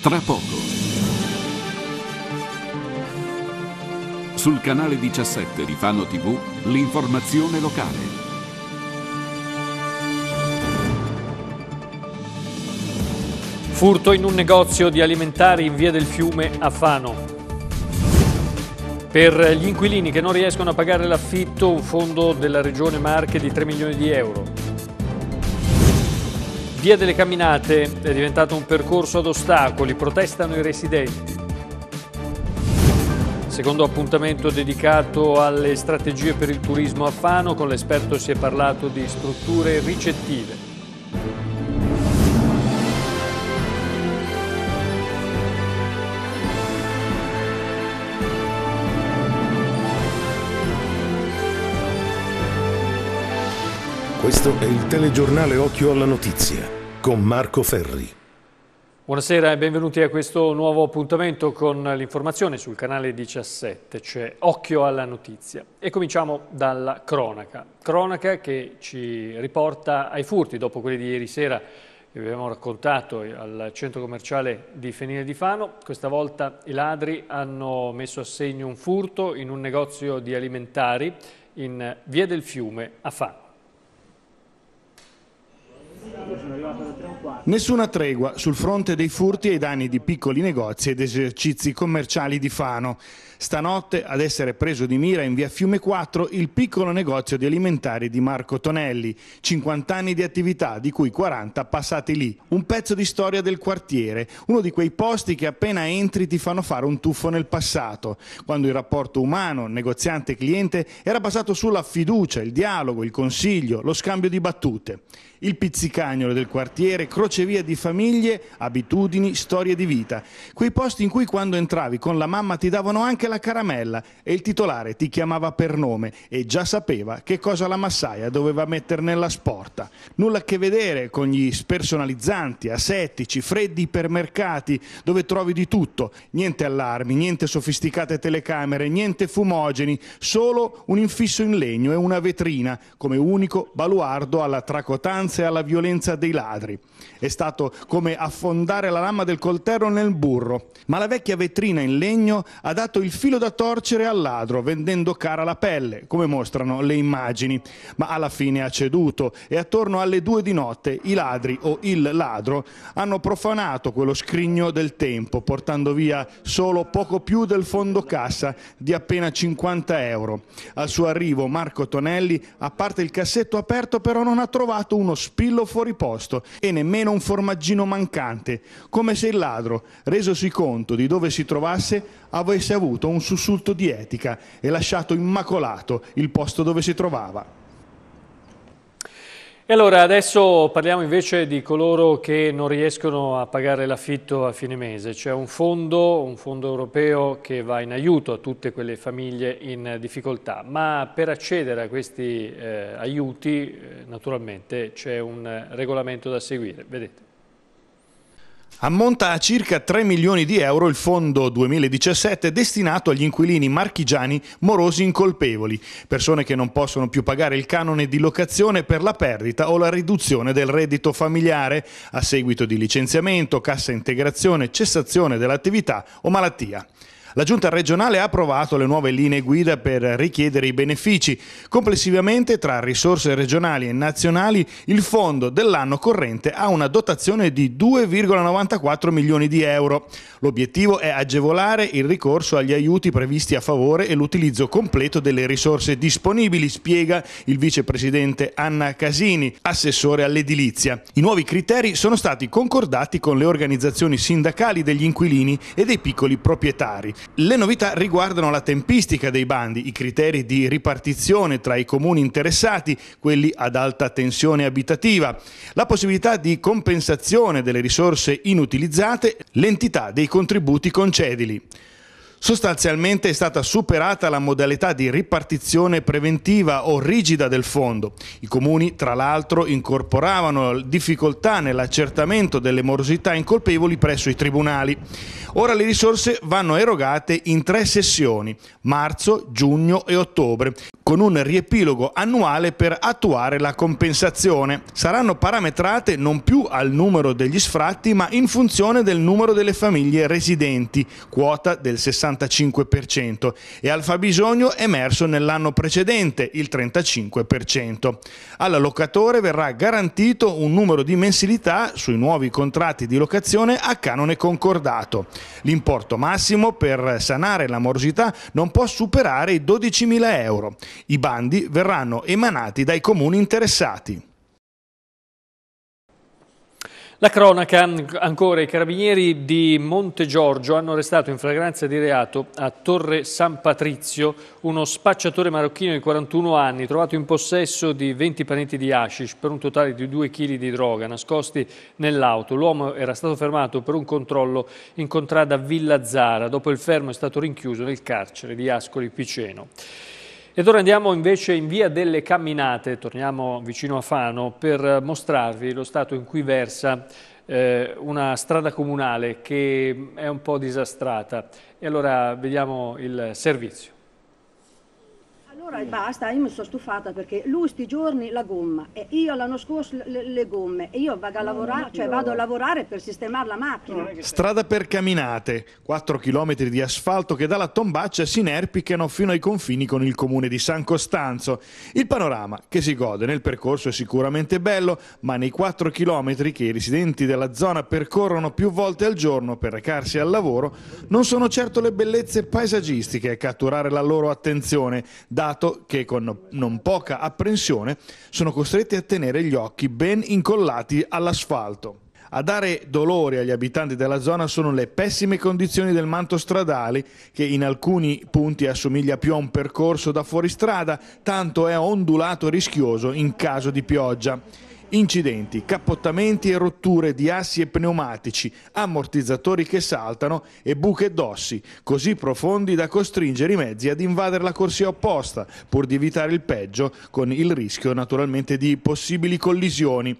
tra poco. Sul canale 17 di Fano TV, l'informazione locale. Furto in un negozio di alimentari in via del fiume a Fano. Per gli inquilini che non riescono a pagare l'affitto, un fondo della regione Marche di 3 milioni di euro. Via delle Camminate è diventato un percorso ad ostacoli, protestano i residenti. Secondo appuntamento dedicato alle strategie per il turismo a Fano, con l'esperto si è parlato di strutture ricettive. Questo è il telegiornale Occhio alla Notizia con Marco Ferri. Buonasera e benvenuti a questo nuovo appuntamento con l'informazione sul canale 17, cioè Occhio alla Notizia. E cominciamo dalla cronaca. Cronaca che ci riporta ai furti dopo quelli di ieri sera che abbiamo raccontato al centro commerciale di Fenine di Fano. Questa volta i ladri hanno messo a segno un furto in un negozio di alimentari in Via del Fiume a Fano. Nessuna tregua sul fronte dei furti ai danni di piccoli negozi ed esercizi commerciali di Fano. Stanotte ad essere preso di mira in via Fiume 4 il piccolo negozio di alimentari di Marco Tonelli. 50 anni di attività, di cui 40 passati lì. Un pezzo di storia del quartiere, uno di quei posti che appena entri ti fanno fare un tuffo nel passato, quando il rapporto umano, negoziante-cliente, era basato sulla fiducia, il dialogo, il consiglio, lo scambio di battute il pizzicagnolo del quartiere, crocevia di famiglie, abitudini, storie di vita. Quei posti in cui quando entravi con la mamma ti davano anche la caramella e il titolare ti chiamava per nome e già sapeva che cosa la massaia doveva mettere nella sporta. Nulla a che vedere con gli spersonalizzanti, asettici, freddi ipermercati dove trovi di tutto. Niente allarmi, niente sofisticate telecamere, niente fumogeni, solo un infisso in legno e una vetrina come unico baluardo alla tracotanza e alla violenza dei ladri. È stato come affondare la lama del coltello nel burro, ma la vecchia vetrina in legno ha dato il filo da torcere al ladro, vendendo cara la pelle, come mostrano le immagini. Ma alla fine ha ceduto e attorno alle due di notte i ladri o il ladro hanno profanato quello scrigno del tempo, portando via solo poco più del fondo cassa di appena 50 euro. Al suo arrivo Marco Tonelli, a parte il cassetto aperto, però non ha trovato uno spillo fuori posto e nemmeno un formaggino mancante, come se il ladro, resosi conto di dove si trovasse, avesse avuto un sussulto di etica e lasciato immacolato il posto dove si trovava. E allora adesso parliamo invece di coloro che non riescono a pagare l'affitto a fine mese. C'è un fondo, un fondo europeo che va in aiuto a tutte quelle famiglie in difficoltà, ma per accedere a questi eh, aiuti eh, naturalmente c'è un regolamento da seguire. Vedete. Ammonta a circa 3 milioni di euro il fondo 2017 destinato agli inquilini marchigiani morosi incolpevoli, persone che non possono più pagare il canone di locazione per la perdita o la riduzione del reddito familiare a seguito di licenziamento, cassa integrazione, cessazione dell'attività o malattia. La Giunta regionale ha approvato le nuove linee guida per richiedere i benefici. Complessivamente, tra risorse regionali e nazionali, il fondo dell'anno corrente ha una dotazione di 2,94 milioni di euro. L'obiettivo è agevolare il ricorso agli aiuti previsti a favore e l'utilizzo completo delle risorse disponibili, spiega il vicepresidente Anna Casini, assessore all'edilizia. I nuovi criteri sono stati concordati con le organizzazioni sindacali degli inquilini e dei piccoli proprietari. Le novità riguardano la tempistica dei bandi, i criteri di ripartizione tra i comuni interessati, quelli ad alta tensione abitativa, la possibilità di compensazione delle risorse inutilizzate, l'entità dei contributi concedili. Sostanzialmente è stata superata la modalità di ripartizione preventiva o rigida del fondo. I comuni, tra l'altro, incorporavano difficoltà nell'accertamento delle morosità incolpevoli presso i tribunali. Ora le risorse vanno erogate in tre sessioni, marzo, giugno e ottobre, con un riepilogo annuale per attuare la compensazione. Saranno parametrate non più al numero degli sfratti ma in funzione del numero delle famiglie residenti, quota del 65%, e al fabbisogno emerso nell'anno precedente, il 35%. Al locatore verrà garantito un numero di mensilità sui nuovi contratti di locazione a canone concordato. L'importo massimo per sanare la morosità non può superare i 12.000 euro. I bandi verranno emanati dai comuni interessati. La cronaca, ancora i carabinieri di Monte Giorgio hanno arrestato in flagranza di reato a Torre San Patrizio uno spacciatore marocchino di 41 anni trovato in possesso di 20 paneti di hashish per un totale di 2 kg di droga nascosti nell'auto. L'uomo era stato fermato per un controllo in contrada Villa Zara. Dopo il fermo è stato rinchiuso nel carcere di Ascoli Piceno. Ed ora andiamo invece in via delle camminate, torniamo vicino a Fano, per mostrarvi lo stato in cui versa eh, una strada comunale che è un po' disastrata. E allora vediamo il servizio. Allora basta, io mi sono stufata perché lui sti giorni la gomma e io l'anno scorso le, le, gomme e io vado a lavorare, cioè vado a lavorare per sistemare la macchina. Strada per camminate, 4 km di asfalto che dalla Tombaccia si inerpicano fino ai confini con il comune di San Costanzo. Il panorama che si gode nel percorso è sicuramente bello, ma nei 4 km che i residenti della zona percorrono più volte al giorno per recarsi al lavoro non sono certo le bellezze paesaggistiche a catturare la loro attenzione, dato dato che con non poca apprensione sono costretti a tenere gli occhi ben incollati all'asfalto. A dare dolore agli abitanti della zona sono le pessime condizioni del manto stradale che in alcuni punti assomiglia più a un percorso da fuoristrada, tanto è ondulato e rischioso in caso di pioggia. Incidenti, cappottamenti e rotture di assi e pneumatici, ammortizzatori che saltano e buche d'ossi, così profondi da costringere i mezzi ad invadere la corsia opposta, pur di evitare il peggio, con il rischio naturalmente di possibili collisioni.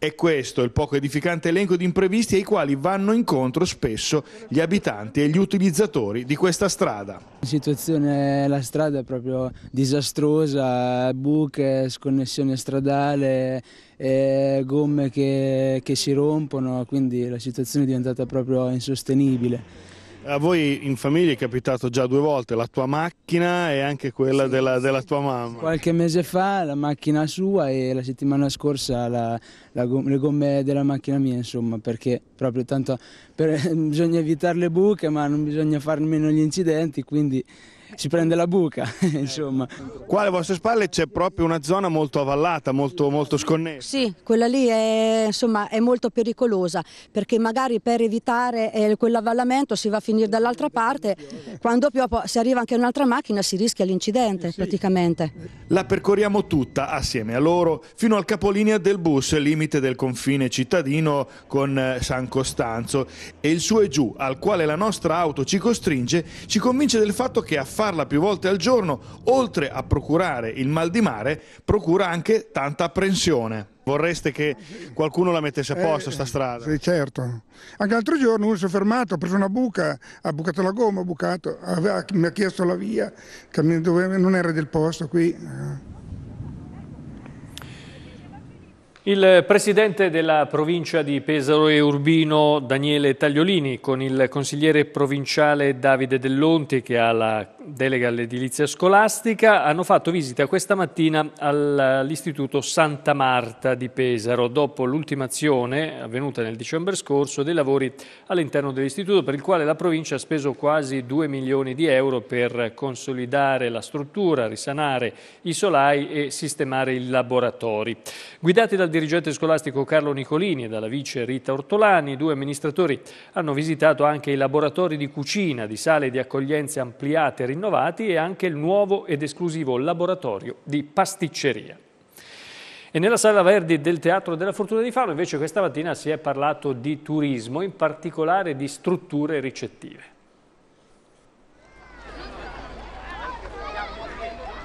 È questo il poco edificante elenco di imprevisti ai quali vanno incontro spesso gli abitanti e gli utilizzatori di questa strada. La situazione, la strada è proprio disastrosa, buche, sconnessione stradale, eh, gomme che, che si rompono, quindi la situazione è diventata proprio insostenibile. A voi in famiglia è capitato già due volte la tua macchina e anche quella sì, della, sì. della, tua mamma. Qualche mese fa la macchina sua e la settimana scorsa la, la, le gomme della macchina mia, insomma, perché proprio tanto per, bisogna evitare le buche ma non bisogna fare nemmeno gli incidenti, quindi si prende la buca, insomma. Qua alle vostre spalle c'è proprio una zona molto avvallata, molto, molto sconnessa. Sì, quella lì è, insomma, è molto pericolosa perché magari per evitare eh, quell'avvallamento si va a finire dall'altra parte, quando più si arriva anche un'altra macchina si rischia l'incidente praticamente. La percorriamo tutta assieme a loro fino al capolinea del bus, limite del confine cittadino con eh, San Costanzo e il su e giù al quale la nostra auto ci costringe ci convince del fatto che a farla più volte al giorno, oltre a procurare il mal di mare, procura anche tanta apprensione. Vorreste che qualcuno la mettesse a posto, eh, sta strada? Sì, certo. Anche l'altro giorno uno si è fermato, ha preso una buca, ha bucato la gomma, ha bucato, aveva, mi ha chiesto la via, dove non era del posto qui. Il presidente della provincia di Pesaro e Urbino, Daniele Tagliolini, con il consigliere provinciale Davide Dell'Onti, che ha la delega all'edilizia scolastica, hanno fatto visita questa mattina all'Istituto Santa Marta di Pesaro, dopo l'ultimazione avvenuta nel dicembre scorso dei lavori all'interno dell'istituto, per il quale la provincia ha speso quasi 2 milioni di euro per consolidare la struttura, risanare i solai e sistemare i laboratori. Guidati dal dirigente scolastico Carlo Nicolini e dalla vice Rita Ortolani, i due amministratori hanno visitato anche i laboratori di cucina, di sale di accoglienza ampliate e rinnovati e anche il nuovo ed esclusivo laboratorio di pasticceria. E nella sala Verdi del Teatro della Fortuna di Fano invece questa mattina si è parlato di turismo, in particolare di strutture ricettive.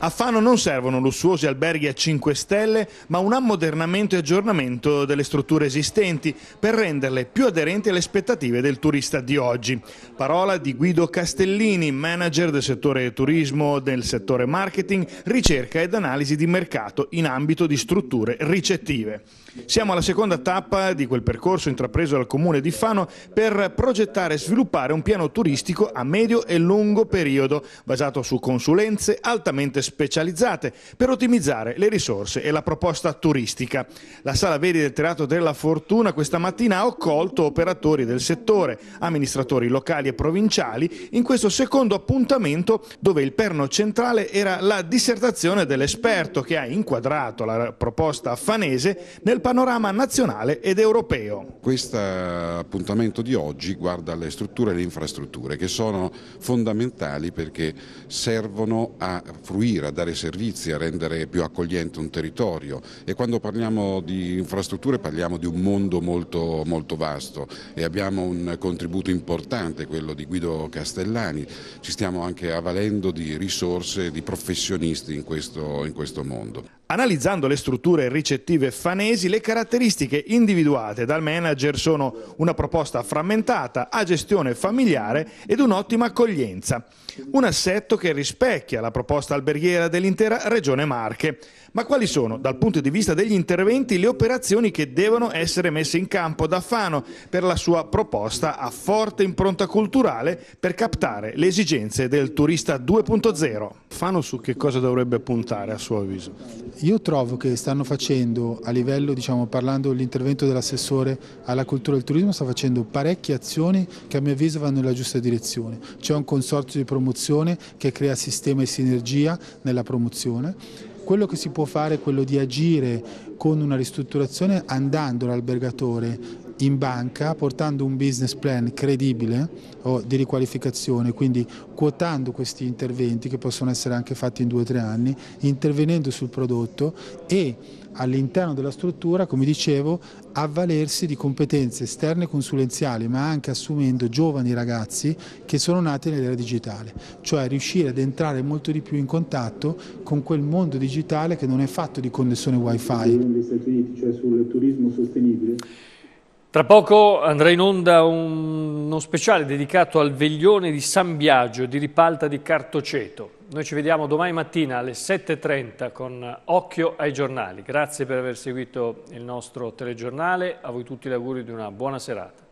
A Fano non servono lussuosi alberghi a 5 stelle, ma un ammodernamento e aggiornamento delle strutture esistenti per renderle più aderenti alle aspettative del turista di oggi. Parola di Guido Castellini, manager del settore turismo, del settore marketing, ricerca ed analisi di mercato in ambito di strutture ricettive. Siamo alla seconda tappa di quel percorso intrapreso dal Comune di Fano per progettare e sviluppare un piano turistico a medio e lungo periodo basato su consulenze altamente specializzate per ottimizzare le risorse e la proposta turistica. La Sala Vedi del Teatro della Fortuna questa mattina ha accolto operatori del settore, amministratori locali e provinciali in questo secondo appuntamento dove il perno centrale era la dissertazione dell'esperto che ha inquadrato la proposta fanese nel panorama nazionale ed europeo. Questo appuntamento di oggi guarda le strutture e le infrastrutture che sono fondamentali perché servono a fruire, a dare servizi, a rendere più accogliente un territorio e quando parliamo di infrastrutture parliamo di un mondo molto, molto vasto e abbiamo un contributo importante, quello di Guido Castellani, ci stiamo anche avvalendo di risorse, di professionisti in questo, in questo mondo. Analizzando le strutture ricettive fanesi, le caratteristiche individuate dal manager sono una proposta frammentata, a gestione familiare ed un'ottima accoglienza. Un assetto che rispecchia la proposta alberghiera dell'intera Regione Marche. Ma quali sono, dal punto di vista degli interventi, le operazioni che devono essere messe in campo da Fano per la sua proposta a forte impronta culturale per captare le esigenze del turista 2.0? Fano su che cosa dovrebbe puntare a suo avviso? Io trovo che stanno facendo a livello, diciamo, parlando dell'intervento dell'assessore alla cultura e al turismo, sta facendo parecchie azioni che a mio avviso vanno nella giusta direzione. C'è un consorzio di promozione che crea sistema e sinergia nella promozione quello che si può fare è quello di agire con una ristrutturazione andando all'albergatore in banca portando un business plan credibile o di riqualificazione, quindi quotando questi interventi che possono essere anche fatti in due o tre anni, intervenendo sul prodotto e all'interno della struttura, come dicevo, avvalersi di competenze esterne consulenziali, ma anche assumendo giovani ragazzi che sono nati nell'era digitale, cioè riuscire ad entrare molto di più in contatto con quel mondo digitale che non è fatto di connessione wifi. Cioè sul turismo sostenibile. Tra poco andrà in onda uno speciale dedicato al veglione di San Biagio di Ripalta di Cartoceto. Noi ci vediamo domani mattina alle 7.30 con Occhio ai giornali. Grazie per aver seguito il nostro telegiornale, a voi tutti gli auguri di una buona serata.